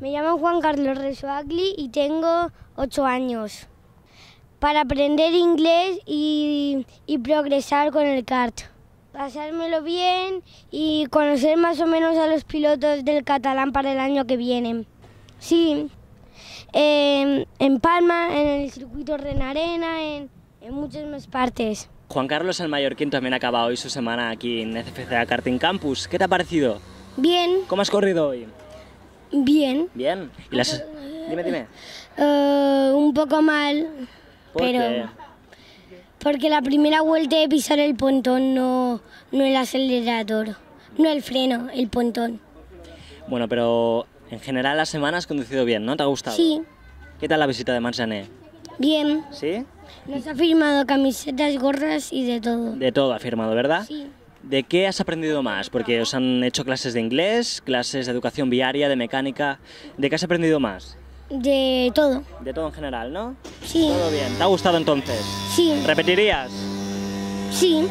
Me llamo Juan Carlos Resuagli y tengo 8 años. Para aprender inglés y, progresar con el kart. Pasármelo bien y conocer más o menos a los pilotos del catalán para el año que viene. Sí, en, en Palma, en el circuito Renarena, en, en muchas más partes. Juan Carlos el Mallorquín también ha acabado hoy su semana aquí en FCA Karting Campus. ¿Qué te ha parecido? Bien, ¿Cómo has corrido hoy? bien. Bien. ¿Y las... Dime, dime. Eh, un poco mal, ¿Por pero qué? porque la primera vuelta de pisar el pontón, no, no el acelerador, no el freno, el pontón. Bueno, pero en general la semana has conducido bien, ¿no? ¿Te ha gustado? Sí, ¿Qué tal la visita de Manzané? Bien. ¿Sí? Nos ha firmado camisetas, gorras y de todo. De todo ha firmado, ¿verdad? Sí. ¿De qué has aprendido más? Porque os han hecho clases de inglés, clases de educación viaria, de mecánica. ¿De qué has aprendido más? De todo. De todo en general, ¿no? Sí. Todo bien. ¿Te ha gustado entonces? Sí. ¿Repetirías? Sí.